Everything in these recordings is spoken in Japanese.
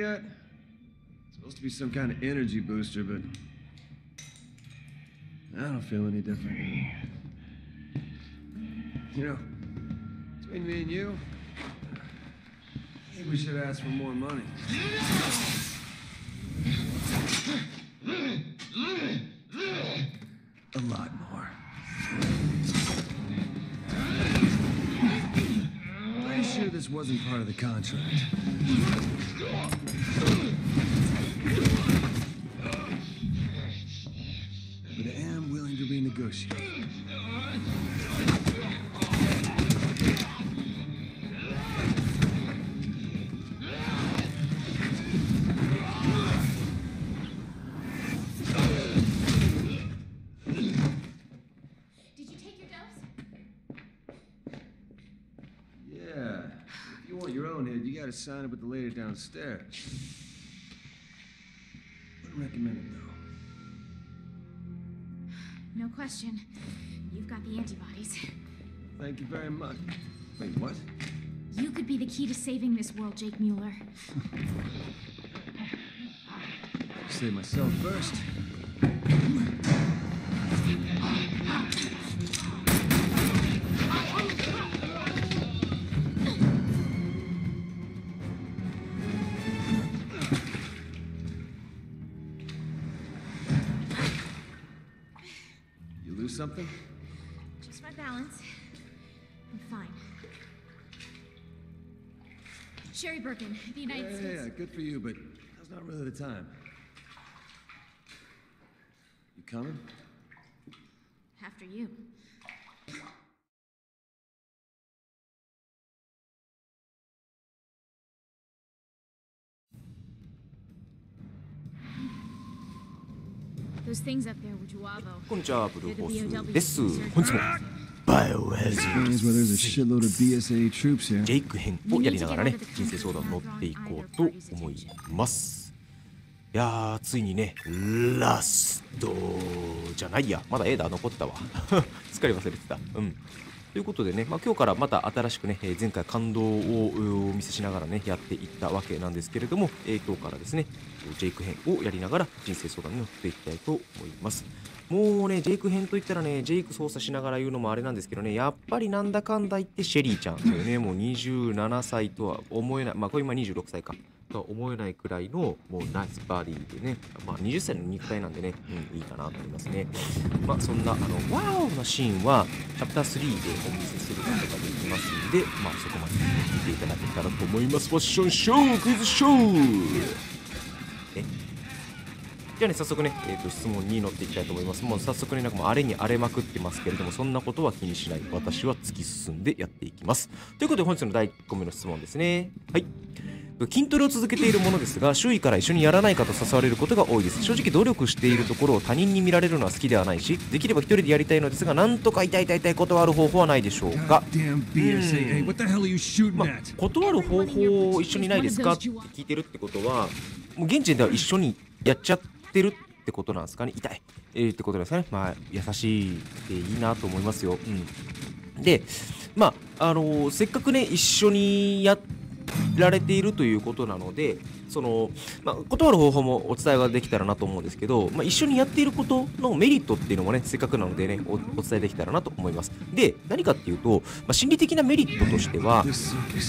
yet? It's supposed to be some kind of energy booster, but I don't feel any different. You know, between me and you, I think we should ask for more money. A lot wasn't part of the contract. But I am willing to renegotiate. Own gotta sign up with the lady downstairs. Wouldn't recommend it though. No question. You've got the antibodies. Thank you very much. Wait, what? You could be the key to saving this world, Jake Mueller. Save myself first. Lose something? Just my balance. I'm fine. Sherry Birkin, the United yeah, States. yeah, yeah, good for you, but that's not really the time. You coming? After you. こんにちは、ブルーホースです。本日も a shitload of BSA troops here. ジェイク編をやりながらね、人生相談乗っていこうと思います。いやー、ついにね、ラストじゃないや、まだエーダー残ってたわ。すっかり忘れてた。うん。ということでね、まあ、今日からまた新しくね、え前回感動をお見せしながらね、やっていったわけなんですけれども、えー今日からですね、ジェイク編をやりながら人生相談に乗っていきたいと思います。もうね、ジェイク編といったらね、ジェイク操作しながら言うのもあれなんですけどね、やっぱりなんだかんだ言ってシェリーちゃんというね、もう27歳とは思えない、まあこれ今26歳か、とは思えないくらいのもうナイスバディでね、まあ20歳の肉体なんでね、うん、いいかなと思いますね。まあそんな、あの、ワオなシーンは、チャプター3でお見せすることができますんで、まあそこまで見ていただけたらと思います。ファッションショークイズショーえじゃあね、早速ね、えー、と質問に乗っていきたいと思います。もう早速ね、なんかもう荒れに荒れまくってますけれども、そんなことは気にしない。私は突き進んでやっていきます。ということで、本日の第1個目の質問ですね。はい。筋トレを続けているものですが、周囲から一緒にやらないかと誘われることが多いです。正直努力しているところを他人に見られるのは好きではないし、できれば一人でやりたいのですが、なんとか痛い痛い痛い断る方法はないでしょうか。ま断る方法を一緒にないですか？って聞いてるってことはもう現時点では一緒にやっちゃっててるってことなんですかね？痛い、えーってことですかね？まあ優しいっていいなと思いますよ、うん、でまああのーせっかくね一緒にやられているということなのでその、まあ、断る方法もお伝えができたらなと思うんですけど、まあ、一緒にやっていることのメリットっていうのもねせっかくなのでねお伝えできたらなと思います。で何かっていうと、まあ、心理的なメリットとしては、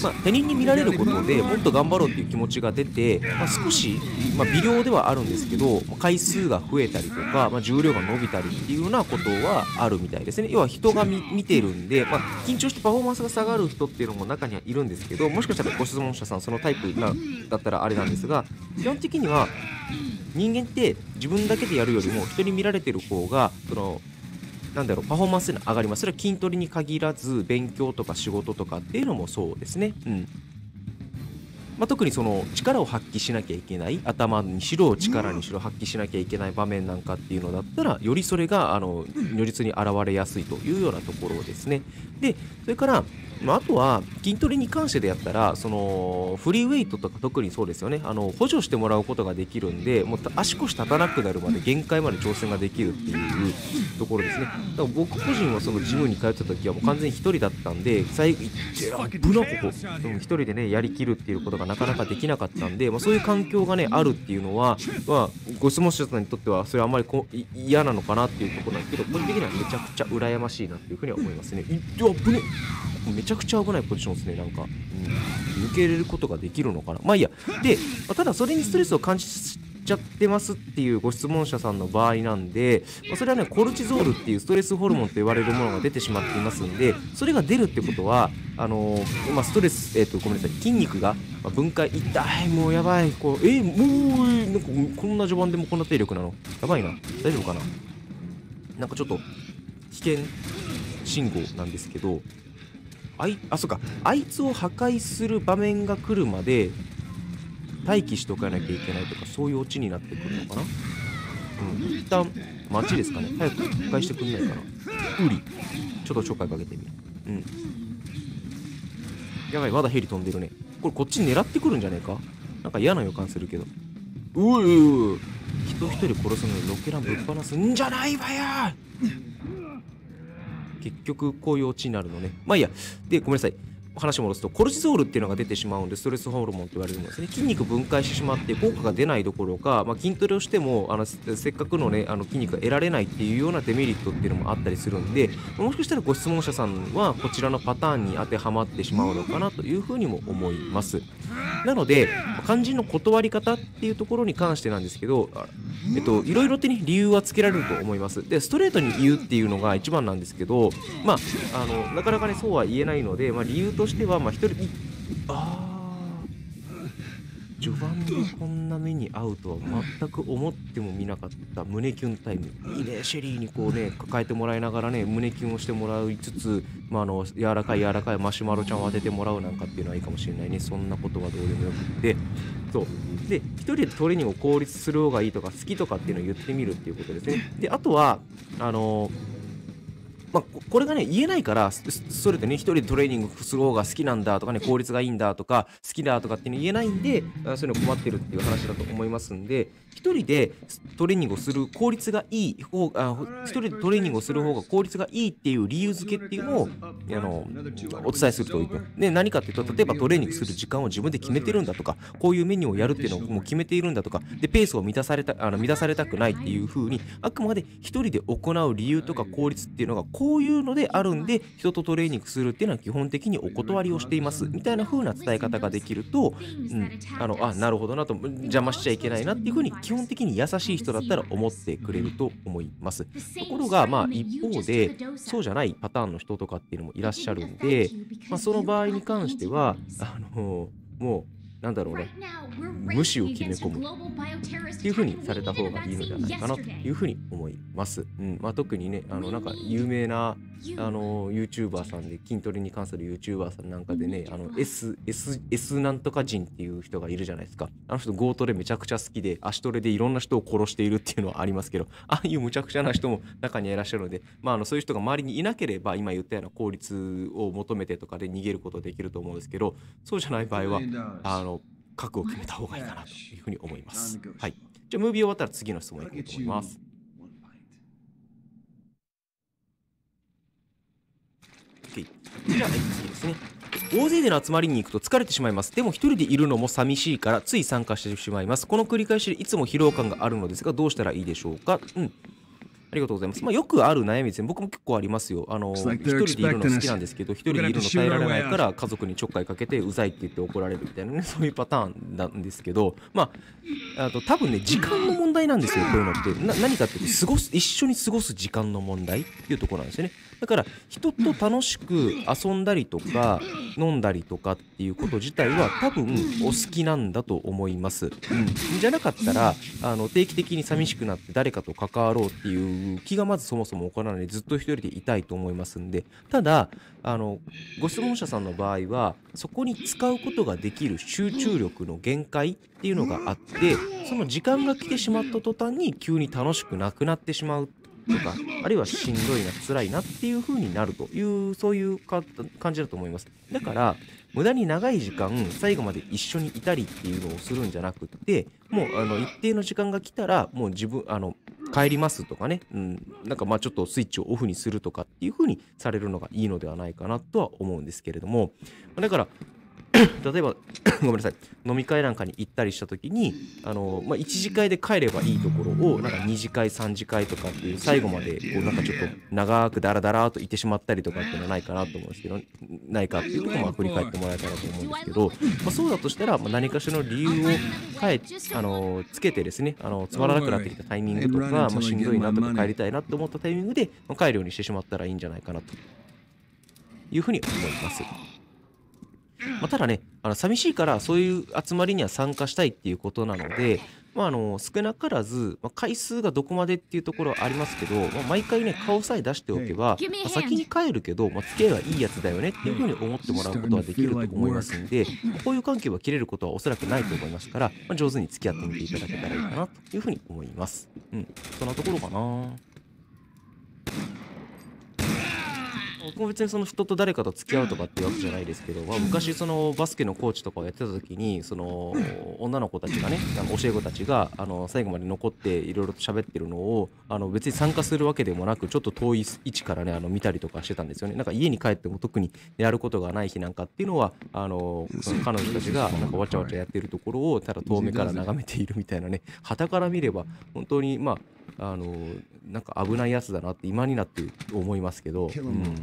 まあ、他人に見られることでもっと頑張ろうっていう気持ちが出て、まあ、少し、まあ、微量ではあるんですけど回数が増えたりとか、まあ、重量が伸びたりっていうようなことはあるみたいですね。要は人が見見てるんで、まあ、緊張してパフォーマンスが下がる人っていうのも中にはいるんですけどもしかしたらご質問者さんそのタイプなだったらあれなんでですが基本的には人間って自分だけでやるよりも人に見られてる方がそのなんだろうパフォーマンスが上がります。それは筋トレに限らず勉強とか仕事とかっていうのもそうですね。うん。まあ、特にその力を発揮しなきゃいけない頭にしろ力にしろ発揮しなきゃいけない場面なんかっていうのだったらよりそれがあの如実に現れやすいというようなところですね。でそれからまあ、あとは筋トレに関してでやったらそのフリーウェイトとか特にそうですよねあの補助してもらうことができるんでもう足腰立たなくなるまで限界まで挑戦ができるっていうところですねだから僕個人はそのジムに通ってた時はもう完全に1人だったんで最後行って危なここ1人でねやりきるっていうことがなかなかできなかったんで、まあ、そういう環境がねあるっていうのは、まあ、ご質問者さんにとってはそれはあんまりこ嫌なのかなっていうところなんですけど個人的にはめちゃくちゃ羨ましいなっていうふうには思いますね。いやぶねめちゃくちゃ危ないポジションですね、なんか、うん、抜けれることができるのかな。まあいいや、で、まあただそれにストレスを感じちゃってますっていうご質問者さんの場合なんで、まあ、それはね、コルチゾールっていうストレスホルモンと言われるものが出てしまっていますんで、それが出るってことは、あのー、まあ、ストレス、えっ、ー、と、ごめんなさい、筋肉が分解、痛い、もうやばい、こう、えー、もう、なんかこんな序盤でもこんな体力なの？やばいな、大丈夫かな？なんかちょっと危険信号なんですけど、あいあそうかあいつを破壊する場面が来るまで待機しとかなきゃいけないとかそういうオチになってくるのかな？うん。一旦待ちですかね。早く破壊してくんないかな。ウリ。ちょっとちょっかいかけてみるう。ん。やばいまだヘリ飛んでるね。これこっち狙ってくるんじゃねえか？なんか嫌な予感するけど。うう。人一人殺すのにロケランぶっ放すんじゃないわよ！結局こういうオチになるのね。まあいいや。でごめんなさい。話戻すとコルチゾールっていうのが出てしまうんでストレスホルモンと言われるんですね。筋肉分解してしまって効果が出ないどころか、まあ、筋トレをしてもあのせっかくのねあの筋肉が得られないっていうようなデメリットっていうのもあったりするんでもしかしたらご質問者さんはこちらのパターンに当てはまってしまうのかなというふうにも思います。なので肝心の断り方っていうところに関してなんですけどえっといろいろとね理由はつけられると思います。でストレートに言うっていうのが一番なんですけどまああのなかなかねそうは言えないので、まあ、理由ととしては、まあ、一人ああ序盤でこんな目に遭うとは全く思ってもみなかった胸キュンタイム。いいねシェリーにこうね抱えてもらいながらね胸キュンをしてもらいつつ、まあ、あの柔らかい柔らかいマシュマロちゃんを当ててもらうなんかっていうのはいいかもしれないね。そんなことはどうでもよくって。そう。で1人でトレーニングを効率する方がいいとか好きとかっていうのを言ってみるっていうことですね。であとはあのーまあ、これがね、言えないから、それでね、一人でトレーニングする方が好きなんだとかね、効率がいいんだとか、好きだとかっていうの言えないんで、そういうの困ってるっていう話だと思いますんで、一人でトレーニングをする効率がいい方あ、一人でトレーニングをする方が効率がいいっていう理由付けっていうのを、あの、お伝えするといいと。で、何かっていうと、例えばトレーニングする時間を自分で決めてるんだとか、こういうメニューをやるっていうのをもう決めているんだとか、で、ペースを満たされた、あの乱されたくないっていう風に、あくまで一人で行う理由とか効率っていうのが、こういうのであるんで人とトレーニングするっていうのは基本的にお断りをしています。みたいな風な伝え方ができると、うん、あのあなるほどなと邪魔しちゃいけないなっていう風に基本的に優しい人だったら思ってくれると思います。ところがまあ一方でそうじゃないパターンの人とかっていうのもいらっしゃるんで、まあ、その場合に関してはあのもうなんだろうね、無視を決め込む。っていう風にされた方がいいのではないかなという風に思います。うん。まあ、特にね、あのなんか有名なあの YouTuber さんで筋トレに関する YouTuber さんなんかでね、あの S, S, S なんとか人っていう人がいるじゃないですか。あの人、ゴートレめちゃくちゃ好きで、足トレでいろんな人を殺しているっていうのはありますけど、ああいうむちゃくちゃな人も中にはいらっしゃるので、まあ、あのそういう人が周りにいなければ、今言ったような効率を求めてとかで逃げることできると思うんですけど、そうじゃない場合は、あの覚悟を決めた方がいいかなというふうに思います。はい。じゃあ、ムービー終わったら次の質問いこうと思います。OK。じゃあ、次ですね。大勢での集まりに行くと疲れてしまいますでも一人でいるのも寂しいからつい参加してしまいますこの繰り返しでいつも疲労感があるのですがどうしたらいいでしょうか？うんありがとうございます。まあ、よくある悩みですね。僕も結構ありますよ。あの、一 like 人でいるの好きなんですけど、一人でいるの耐えられないから家族にちょっかいかけてうざいって言って怒られるみたいなね、そういうパターンなんですけど、まあ、あと多分ね、時間の問題なんですよ、こういうのって。な何かっていうと過ごす、一緒に過ごす時間の問題っていうところなんですよね。だから、人と楽しく遊んだりとか、飲んだりとかっていうこと自体は多分お好きなんだと思います。うん、じゃなかったらあの定期的に寂しくなって誰かと関わろうっていう気がまずそもそも起こらない。でずっと一人でいたいと思いますんで。ただあのご質問者さんの場合はそこに使うことができる集中力の限界っていうのがあってその時間が来てしまった途端に急に楽しくなくなってしまう。とかあるいはしんどいな辛いなっていう風になるというそういう感じだと思います。だから無駄に長い時間最後まで一緒にいたりっていうのをするんじゃなくってもうあの一定の時間が来たらもう自分あの帰りますとかね、うん、なんかまあちょっとスイッチをオフにするとかっていう風にされるのがいいのではないかなとは思うんですけれども。だから 例えば ごめんなさい飲み会なんかに行ったりした時にあの、まあ、1次会で帰ればいいところをなんか2次会3次会とかっていう最後までこうなんかちょっと長くダラダラといてしまったりとかっていうのはないかなと思うんですけどないかっていうところも振り返ってもらえたらと思うんですけど、まあ、そうだとしたら、ま、何かしらの理由を変えあのつけてですねあのつまらなくなってきたタイミングとか、まあ、しんどいなとか帰りたいなって思ったタイミングで、まあ、帰るようにしてしまったらいいんじゃないかなというふうに思います。まあ、ただね、あの寂しいからそういう集まりには参加したいっていうことなので、まあ、あの少なからず、まあ、回数がどこまでっていうところはありますけど、まあ、毎回ね顔さえ出しておけば、まあ.先に帰るけど、まあ、付き合いはいいやつだよねっていうふうに思ってもらうことはできると思いますんでこういう関係は切れることはおそらくないと思いますから、まあ、上手に付き合ってみていただけたらいいかなというふうに思います。うん、そんなところかな。僕も別にその人と誰かと付き合うとかっていうわけじゃないですけど、まあ、昔そのバスケのコーチとかをやってた時にその女の子たちがねあの教え子たちがあの最後まで残っていろいろと喋ってるのをあの別に参加するわけでもなくちょっと遠い位置からねあの見たりとかしてたんですよね。なんか家に帰っても特にやることがない日なんかっていうのはあの彼女たちがなんかわちゃわちゃやってるところをただ遠目から眺めているみたいなね傍から見れば本当にまああのなんか危ないやつだなって今になって思いますけど、うん.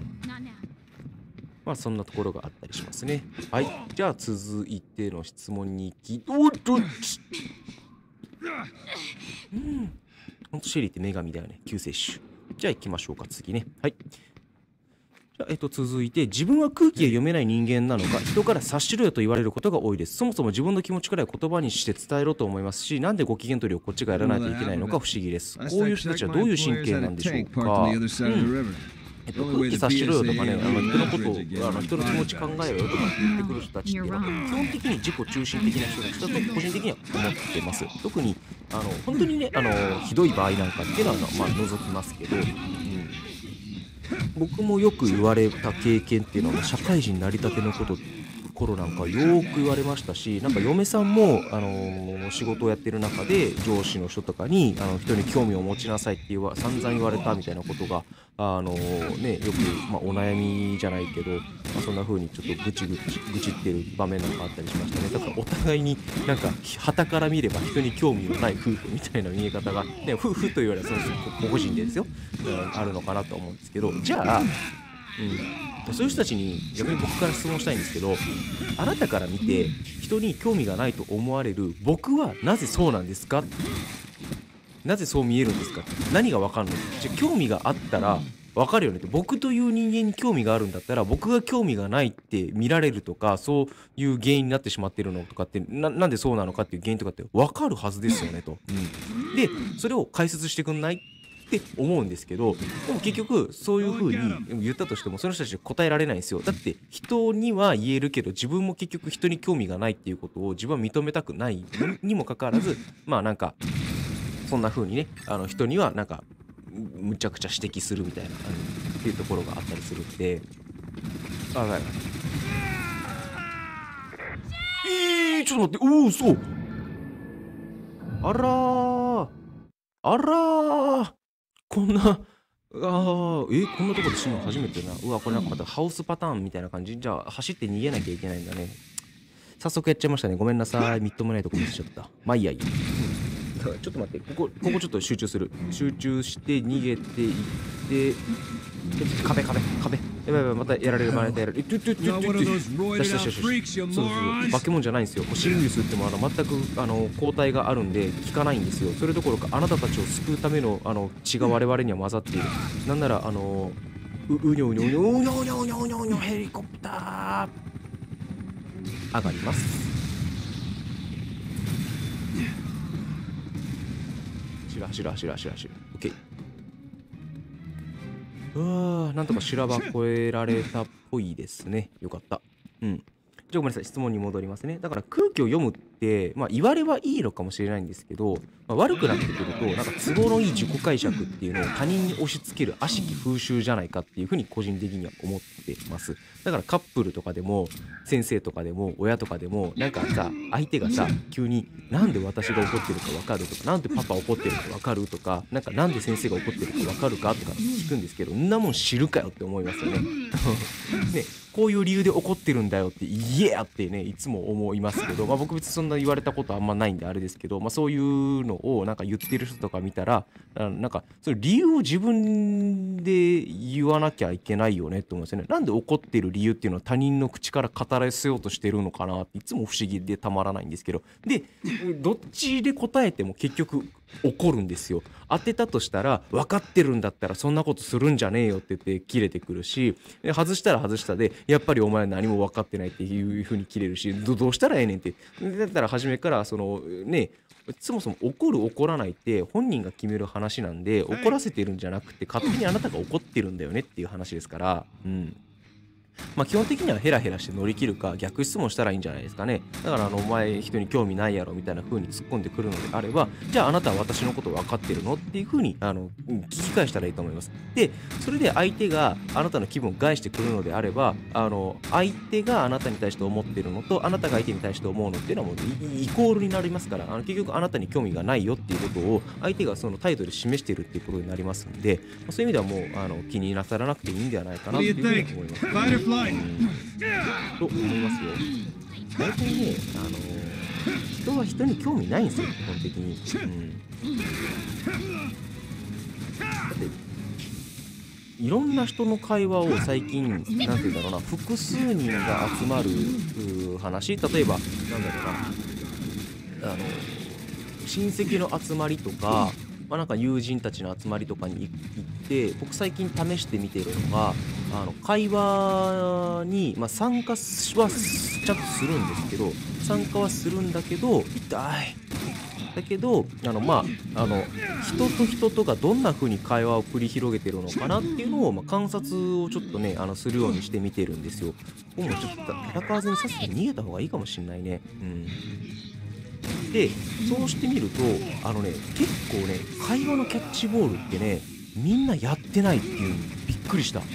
まあそんなところがあったりしますね。はい。じゃあ続いての質問に行き、おっとちうん。ほんとシェリーって女神だよね。救世主。じゃあ行きましょうか、次ね。はい。えっと、続いて、自分は空気が読めない人間なのか、人から察しろよと言われることが多いです。そもそも自分の気持ちくらい言葉にして伝えろと思いますし、なんでご機嫌取りをこっちがやらないといけないのか不思議です。こういう人たちはどういう神経なんでしょうか？うんえっと、空気察しろよとかね、あの人のことを、あの人の気持ち考えろよとか言ってくる人たちっていうのは、基本的に自己中心的な人たちだと個人的には思ってます。特に、あの、本当にね、あの、ひどい場合なんかっていうのは、まあ、除きますけど、うん、僕もよく言われた経験っていうのは、社会人になりたてのこと頃なんかよく言われましたしなんか嫁さんも、あのー仕事をやってる中で上司の人とかにあの人に興味を持ちなさいって言わ散々言われたみたいなことが、あのーね、よく、まあ、お悩みじゃないけど、まあ、そんな風にちょっとぐちぐち愚痴ってる場面なんかあったりしましたね。だからお互いになんか旗から見れば人に興味のない夫婦みたいな見え方が、ね、夫婦というよりはその個人でですよ、うんあるのかなと思うんですけど。じゃあうん、そういう人たちに逆に僕から質問したいんですけどあなたから見て人に興味がないと思われる僕はなぜそうなんですか？なぜそう見えるんですか？何が分かるの？じゃ興味があったら分かるよねって。僕という人間に興味があるんだったら僕が興味がないって見られるとかそういう原因になってしまってるのとかってななんでそうなのかっていう原因とかって分かるはずですよねと。うん、でそれを解説してくんない？って思うんですけどでも結局そういう風に言ったとしてもその人たち答えられないんですよ。だって人には言えるけど自分も結局人に興味がないっていうことを自分は認めたくない。にもかかわらずまあなんかそんな風にねあの人にはなんかむちゃくちゃ指摘するみたいなっていうところがあったりするんで。あはいえー、ちょっと待って。おおそう。あらー。あらー。こんなああえこんなとこで死ぬの初めてな。うわこれなんかまたハウスパターンみたいな感じ。じゃあ走って逃げなきゃいけないんだね。早速やっちゃいましたね。ごめんなさい。みっともないとこ見せちゃった。まあいいや。いいやちょっと待って。ここここちょっと集中する。集中して逃げていって壁壁壁。やばいやばいまたやられるまたやられるトゥトゥトゥトゥトゥよしよ out しよし freaks, you そうそう!化け物じゃないんですよシングスってもあの全くあの抗体があるんで効かないんですよそれどころかあなたたちを救うためのあの血が我々には混ざっているなんならあのううにょうにょうにょうにょうにょうにょうにょうにょヘリコプター上がります走る走る走る走る走る OK うわなんとか修羅場越えられたっぽいですね。よかった。うん。じゃあごめんなさい。質問に戻りますね。だから空気を読むっ、まあ、言われはいいのかもしれないんですけど、まあ、悪くなってくるとなんか都合のいい自己解釈っていうのを他人に押し付ける悪しき風習じゃないかっていうふうに個人的には思ってますだからカップルとかでも先生とかでも親とかでもなんかさ相手がさ急になんで私が怒ってるか分かるとかなんでパパ怒ってるか分かるとかなんかなんで先生が怒ってるか分かるかとか聞くんですけどんなもん知るかよって思いますよね。ねこういう理由で怒ってるんだよって言えやってねいつも思いますけど、まあ、僕別にそんな言われたことあんまないんであれですけど、まあ、そういうのをなんか言ってる人とか見たらなんかその理由を自分で言わなきゃいけないよねって思うんですよね。なんで怒ってる理由っていうのは他人の口から語らせようとしてるのかなっていつも不思議でたまらないんですけど。でどっちで答えても結局怒るんですよ。当てたとしたら分かってるんだったらそんなことするんじゃねえよって言って切れてくるし外したら外したでやっぱりお前何も分かってないっていうふうに切れるしどどうしたらええねんって。だたら初めからそのねそもそも怒る怒らないって本人が決める話なんで怒らせてるんじゃなくて勝手にあなたが怒ってるんだよねっていう話ですからうん。まあ、基本的にはヘラヘラして乗り切るか逆質問したらいいんじゃないですかね。だからあのお前人に興味ないやろみたいな風に突っ込んでくるのであればじゃああなたは私のこと分かってるの？っていう風にあの聞き返したらいいと思います。でそれで相手があなたの気分を害してくるのであればあの相手があなたに対して思ってるのとあなたが相手に対して思うのっていうのはもうイコールになりますからあの結局あなたに興味がないよっていうことを相手がその態度で示してるっていうことになりますんでまそういう意味ではもうあの気になさらなくていいんではないかなという you ふうに思います。と思いますよ。大体ね、あの人は人に興味ないんですよ、基本的に。うん、だって、いろんな人の会話を最近、なんて言うんだろうな、複数人が集まる話、例えば、なんだろうな、あの親戚の集まりとか、まあ、なんか友人たちの集まりとかに行って僕最近試してみてるのがあの会話に、まあ、参加はちゃんとするんですけど参加はするんだけど痛いだけどあのまああの人と人とがどんな風に会話を繰り広げてるのかなっていうのを、まあ、観察をちょっとねあのするようにしてみてるんですよ。僕もちょっと戦わずにさっさと逃げた方がいいかもしれないね。うんでそうしてみるとあのね結構ね会話のキャッチボールってねみんなやってないっていうびっくりした。うん。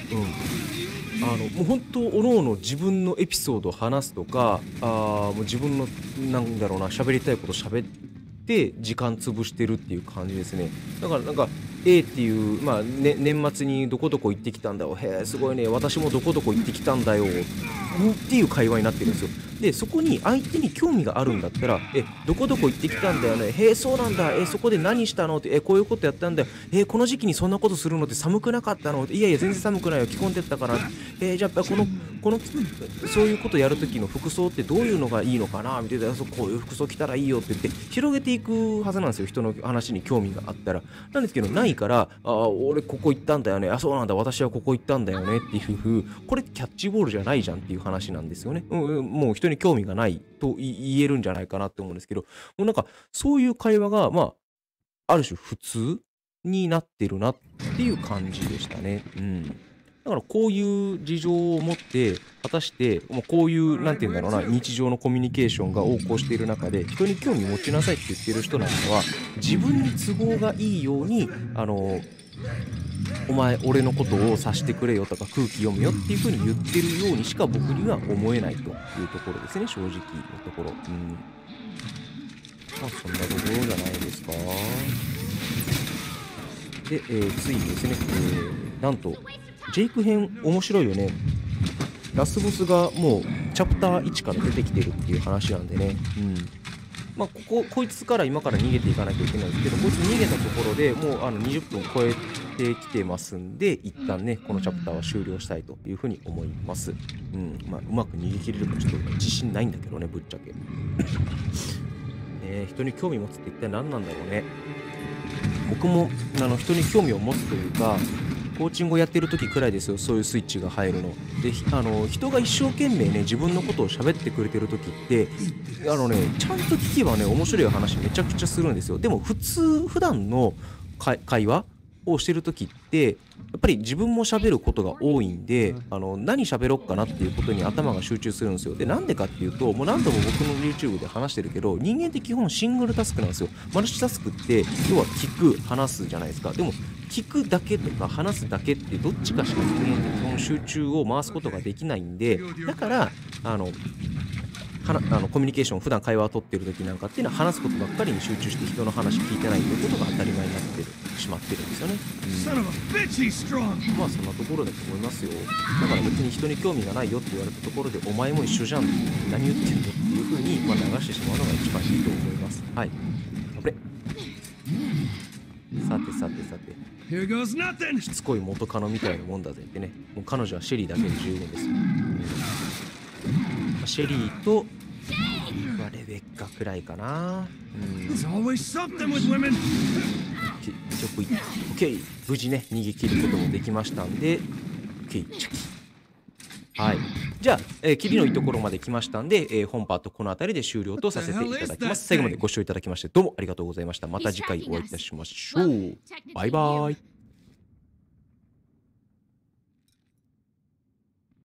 あのもう本当おのおの自分のエピソードを話すとかあーもう自分のなんだろうな喋りたいこと喋って時間潰してるっていう感じですね。だからなんか A っていう、まあね、年末にどこどこ行ってきたんだよ。へえすごいね。私もどこどこ行ってきたんだよ。っていう会話になってるんですよでそこに相手に興味があるんだったらえどこどこ行ってきたんだよねへえそうなんだえそこで何したの？ってえこういうことやったんだよ。えこの時期にそんなことするのって寒くなかったの？いやいや全然寒くないよ。着込んでったから。えじゃあこのこのそういうことやる時の服装ってどういうのがいいのかな？みたいな。そうこういう服装着たらいいよって言って広げていくはずなんですよ。人の話に興味があったら。なんですけどないからああ俺ここ行ったんだよね。あそうなんだ。私はここ行ったんだよねっていうふうこれキャッチボールじゃないじゃんっていう話なんですよね、うん、もう人に興味がないと言えるんじゃないかなって思うんですけど。もうなんかそういう会話がまあある種普通になってるなっていう感じでしたね。うん。だからこういう事情を持って果たしてもうこういうなんて言うんだろうな日常のコミュニケーションが横行している中で人に興味持ちなさいって言ってる人なんかは自分に都合がいいようにあのお前俺のことを察してくれよとか空気読むよっていう風に言ってるようにしか僕には思えないというところですね正直のところ。うん。まあそんなところじゃないですか。で、えーついにですね、えーなんとジェイク編面白いよね。ラスボスがもうチャプター1から出てきてるっていう話なんでね、うん。まあ、こここいつから今から逃げていかなきゃいけないんですけどこいつ逃げたところでもうあの20分超えてきてますんで一旦ねこのチャプターは終了したいというふうに思います、うん。まあ、うまく逃げ切れるかちょっと自信ないんだけどねぶっちゃけ。ね人に興味持つって一体何なんだろうね。僕もあの人に興味を持つというかコーチングをやってる時くらいですよ。そういうスイッチが入るの。であの人が一生懸命ね自分のことを喋ってくれてる時ってあのねちゃんと聞けばね面白い話めちゃくちゃするんですよ。でも普通普段の会話をしてる時ってやっぱり自分も喋ることが多いんであの何喋ろっかなっていうことに頭が集中するんですよ。でなんでかっていうともう何度も僕の YouTube で話してるけど人間って基本シングルタスクなんですよ。マルチタスクって要は聞く話すじゃないですか。でも聞くだけとか話すだけってどっちかしか人間って基本集中を回すことができないんでだからあのはなあのコミュニケーション普段会話を取ってる時なんかっていうのは話すことばっかりに集中して人の話聞いてないということが当たり前になってる。しまってるんですよね、he's strong. まあそんなところだと思いますよ。だから別に人に興味がないよって言われたところでお前も一緒じゃん。何言ってんのっていう風にまあ流してしまうのが一番いいと思います。はい。あれ。さてさてさて.しつこい元カノみたいなもんだぜってね。もう彼女はシェリーだけで十分です。よ、うんまあシェリーと、まあ、レベッカくらいかな。うんとい OK 無事ね逃げ切ることもできましたんで。OK チョキはい。じゃあ、えー、切りのいいところまで来ましたんで、えー本パートこの辺りで終了とさせていただきます。最後までご視聴いただきましてどうもありがとうございました。また次回お会いいたしましょう。バイバイ